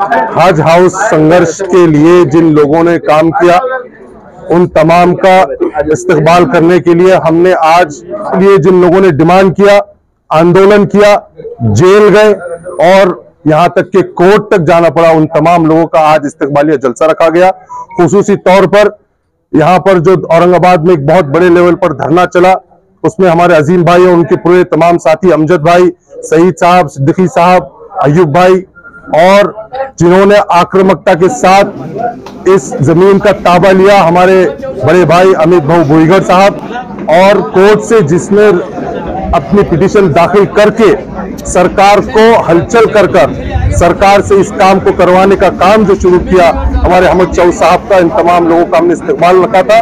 हज हाउस संघर्ष के लिए जिन लोगों ने काम किया, उन तमाम का इस्तेमाल करने के लिए हमने आज लिए जिन लोगों ने डिमांड किया, आंदोलन किया, जेल गए और यहाँ तक कि कोर्ट तक जाना पड़ा। उन तमाम लोगों का आज इस्तेमालिया जलसा रखा गया। खसूसी तौर पर यहाँ पर जो औरंगाबाद में एक बहुत बड़े लेवल पर धरना चला, उसमें हमारे अजीम भाई और उनके पूरे तमाम साथी, अमजद भाई, सईद साहब सिद्दीकी साहब, अयूब भाई और जिन्होंने आक्रामकता के साथ इस जमीन का ताबा लिया हमारे बड़े भाई अमित भाऊ भुईगढ़ साहब और कोर्ट से जिसने अपनी पिटिशन दाखिल करके सरकार को हलचल कर कर सरकार से इस काम को करवाने का काम जो शुरू किया हमारे अहमद चौ साहब का इन तमाम लोगों का हमने इस्तेमाल रखा था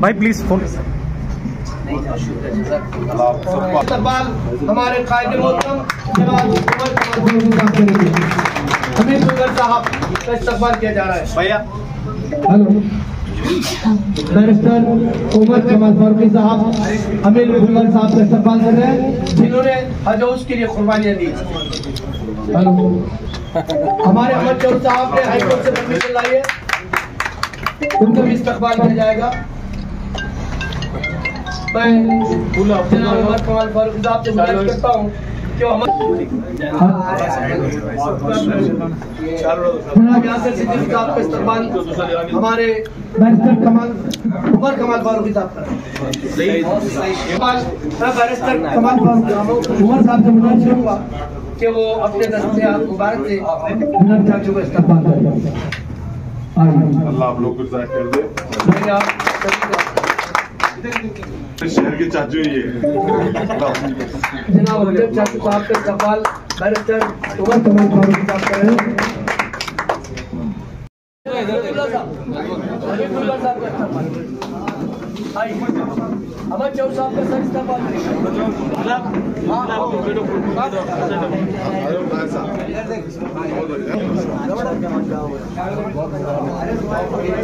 भाई प्लीज़ फ़ोन हमारे कायदे साहब सुगर का इस्तेमाल किया जा रहा है भैया। हेलो। बैरिस्टर उमर फारूकी साहब अमीर साहब का इस्तेमाल कर रहे हैं। जिन्होंने हज हाउस के लिए कुर्बानियाँ दी। हेलो। हमारे अहमद चौर साहब ने हाईकोर्ट से परमिशन लाई है। उनका भी इस्तेमाल किया जाएगा। हूँ। हमारे बैरिस्टर कमाल उमर कमाल फारूकी साहब का। बैरिस्टर कमाल फारूकी उमर साहब से गुजारिश करूँगा। कि वो अपने दस्ते मुबारक से जनाब का इस्तेमाल करें अल्लाह आप लोग को ज़ाहिर कर दे। भाई आप सभी को शहर के चाचू ही जनाब चाचू साहब का इस्तेमाल बैरिस्टर उमर कमाल साहब कर रहे हैं अमर चौर साहब का सर इस्तेमाल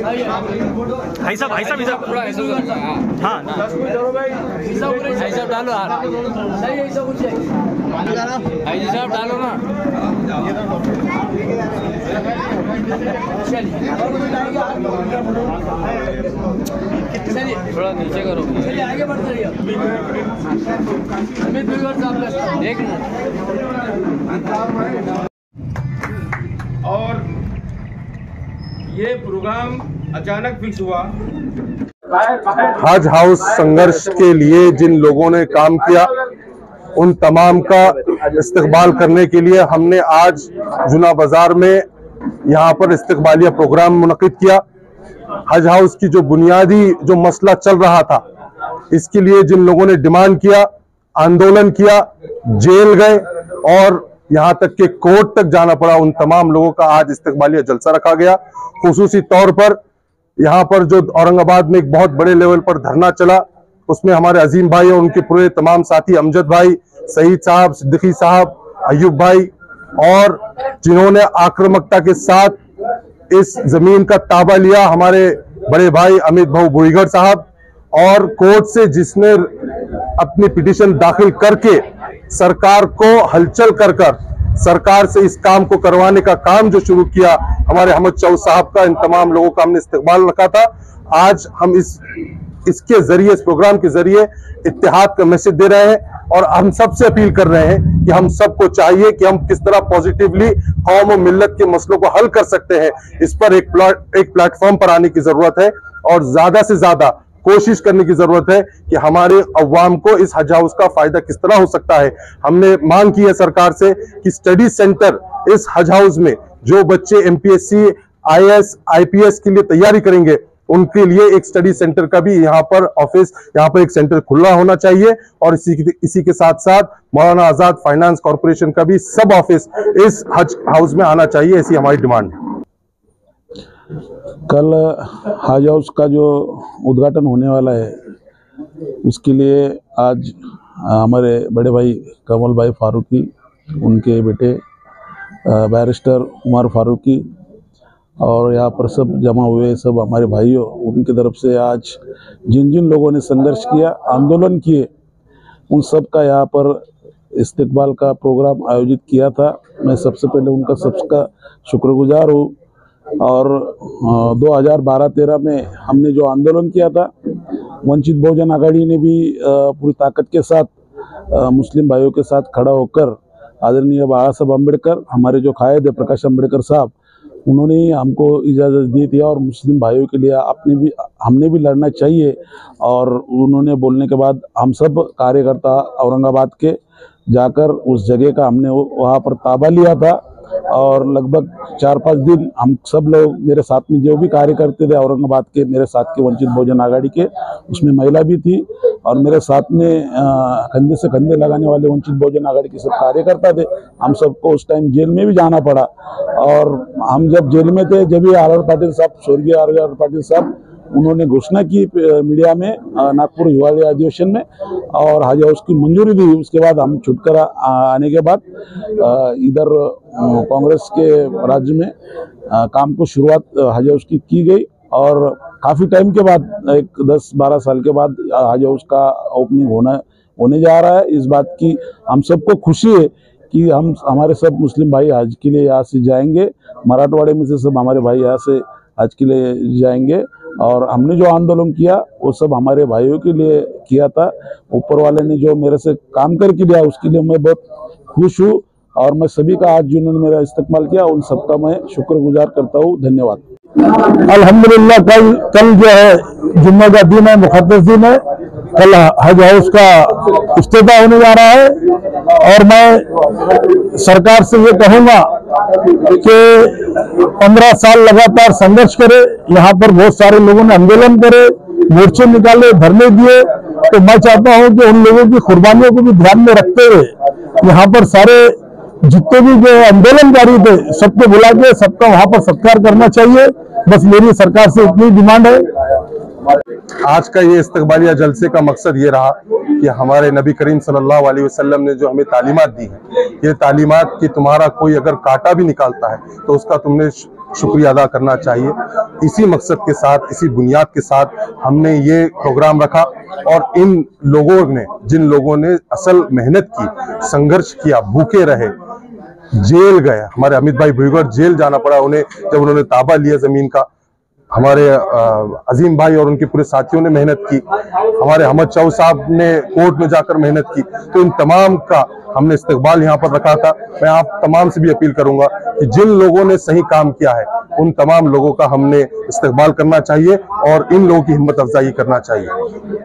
भाई साहब भाई साहब भाई साहब हाँ साहब डालो नहीं ऐसा कुछ है भाई साहब डालो ना। थोड़ा नीचे करो आगे रहिए अमित साहब और ये प्रोग्राम अचानक फिक्स हुआ। हज हाउस संघर्ष के लिए जिन लोगों ने काम किया उन तमाम का इस्तकबाल करने के लिए हमने आज जुना बाज़ार में यहाँ पर इस्तकबालिया प्रोग्राम मुनद किया। हज हाउस की जो बुनियादी जो मसला चल रहा था, इसके लिए जिन लोगों ने डिमांड किया, आंदोलन किया, जेल गए और यहाँ तक के कोर्ट तक जाना पड़ा, उन तमाम लोगों का आज इस्तकबालिया जलसा रखा गया। खसूसी तौर पर यहाँ पर जो औरंगाबाद में एक बहुत बड़े लेवल पर धरना चला उसमें हमारे अजीम भाई और उनके पूरे तमाम साथी, अमजद भाई, सईद साहब, सिद्दीकी साहब, अयूब भाई, और जिन्होंने आक्रामकता के साथ इस ज़मीन का ताबा लिया, हमारे बड़े भाई अमित भाऊ बुईगढ़ साहब, और कोर्ट से जिसने अपनी पिटिशन दाखिल करके सरकार को हलचल कर कर सरकार से इस काम को करवाने का काम जो शुरू किया, हमारे अहमद चौध साहब का इन तमाम लोगों का हमने इस्तेमाल रखा था। आज हम इस इसके ज़रिए, इस प्रोग्राम के ज़रिए इत्तेहाद का मैसेज दे रहे हैं और हम सबसे अपील कर रहे हैं कि हम सबको चाहिए कि हम किस तरह पॉजिटिवली कौम और मिल्लत के मसलों को हल कर सकते हैं। इस पर एक प्लाट एक प्लेटफॉर्म पर आने की ज़रूरत है और ज़्यादा से ज़्यादा कोशिश करने की ज़रूरत है कि हमारे अवाम को इस हज हाउस का फ़ायदा किस तरह हो सकता है। हमने मांग की है सरकार से कि स्टडी सेंटर इस हज हाउस में जो बच्चे एमपीएससी आईएएस आईपीएस के लिए तैयारी करेंगे उनके लिए एक स्टडी सेंटर का भी यहाँ पर ऑफ़िस यहाँ पर एक सेंटर खुला होना चाहिए। और इसी के इसी के साथ साथ मौलाना आज़ाद फाइनेंस कॉरपोरेशन का भी सब ऑफ़िस इस हज हाउस में आना चाहिए, ऐसी हमारी डिमांड है। कल हज हाउस का जो उद्घाटन होने वाला है, उसके लिए आज हमारे बड़े भाई कमल भाई फारूकी, उनके बेटे बैरिस्टर उमर फारूकी और यहाँ पर सब जमा हुए सब हमारे भाइयों, उनकी तरफ़ से आज जिन जिन लोगों ने संघर्ष किया, आंदोलन किए, उन सब का यहाँ पर इस्तकबाल का प्रोग्राम आयोजित किया था। मैं सबसे पहले उनका सबका शुक्रगुजार हूँ। और दो हज़ार बारह तेरह में हमने जो आंदोलन किया था, वंचित बहुजन आघाड़ी ने भी पूरी ताकत के साथ मुस्लिम भाइयों के साथ खड़ा होकर आदरणीय बाबा साहब अंबेडकर हमारे जो कायद है प्रकाश अंबेडकर साहब उन्होंने हमको इजाज़त दी थी और मुस्लिम भाइयों के लिए अपने भी, हमने भी लड़ना चाहिए। और उन्होंने बोलने के बाद हम सब कार्यकर्ता औरंगाबाद के जाकर उस जगह का हमने वहाँ पर ताबा लिया था। और लगभग चार पाँच दिन हम सब लोग मेरे साथ में जो भी कार्य करते थे, औरंगाबाद के, मेरे साथ के वंचित बहुजन आघाड़ी के, उसमें महिला भी थी और मेरे साथ में कंधे से कंधे लगाने वाले वंचित बहुजन आघाड़ी के सब कार्यकर्ता थे। हम सबको उस टाइम जेल में भी जाना पड़ा और हम जब जेल में थे, जब भी आर आर पाटिल साहब, स्वर्गीय आर आर पाटिल साहब उन्होंने घोषणा की मीडिया में नागपुर हिवाली अधिवेशन में, और हज हाउस की मंजूरी दी उसके बाद हम छुटकर आने के बाद इधर कांग्रेस के राज्य में काम को शुरुआत हज हाउस की की गई, और काफ़ी टाइम के बाद, एक दस बारह साल के बाद हज हाउस का ओपनिंग होना, होने जा रहा है। इस बात की हम सबको खुशी है कि हम, हमारे सब मुस्लिम भाई हज के लिए यहाँ से जाएँगे। मराठवाड़े में से सब हमारे भाई यहाँ से हज के लिए जाएँगे। और हमने जो आंदोलन किया, वो सब हमारे भाइयों के लिए किया था। ऊपर वाले ने जो मेरे से काम करके लिया उसके लिए मैं बहुत खुश हूँ और मैं सभी का आज जिन्होंने मेरा इस्तेमाल किया, उन सबका मैं शुक्रगुजार करता हूँ। धन्यवाद। अल्हम्दुलिल्लाह, कल कल जो है जुम्मे का दिन है मुखदस दिन है। कल हज हाउस का इस्तीफा होने जा रहा है और मैं सरकार से ये कहूँगा कि पंद्रह साल लगातार संघर्ष करे, यहाँ पर बहुत सारे लोगों ने आंदोलन करे, मोर्चे निकाले, धरने दिए। तो मैं चाहता हूँ कि उन लोगों की कुर्बानियों को भी ध्यान में रखते हुए यहाँ पर सारे जितने भी जो आंदोलनकारी थे, सबको बुला के सबका वहाँ पर सत्कार करना चाहिए। बस मेरी सरकार से इतनी डिमांड है। आज का ये इस्तकबालिया जलसे का मकसद ये रहा कि हमारे नबी करीम सल्लल्लाहु अलैहि वसल्लम ने जो हमें तालीमात दी है, ये तालीमात कि तुम्हारा कोई अगर कांटा भी निकालता है तो उसका तुमने शुक्रिया अदा करना चाहिए। इसी मकसद के साथ, इसी बुनियाद के साथ हमने ये प्रोग्राम रखा और इन लोगों ने, जिन लोगों ने असल मेहनत की, संघर्ष किया, भूखे रहे, जेल गए। हमारे अमित भाई भुईगढ़ जेल जाना पड़ा उन्हें, जब उन्होंने ताबा लिया ज़मीन का। हमारे अजीम भाई और उनके पूरे साथियों ने मेहनत की। हमारे अहमद चाऊ साहब ने कोर्ट में जाकर मेहनत की। तो इन तमाम का हमने इस्तेबाल यहाँ पर रखा था। मैं आप तमाम से भी अपील करूँगा कि जिन लोगों ने सही काम किया है, उन तमाम लोगों का हमने इस्तेबाल करना चाहिए और इन लोगों की हिम्मत अफजाई करना चाहिए।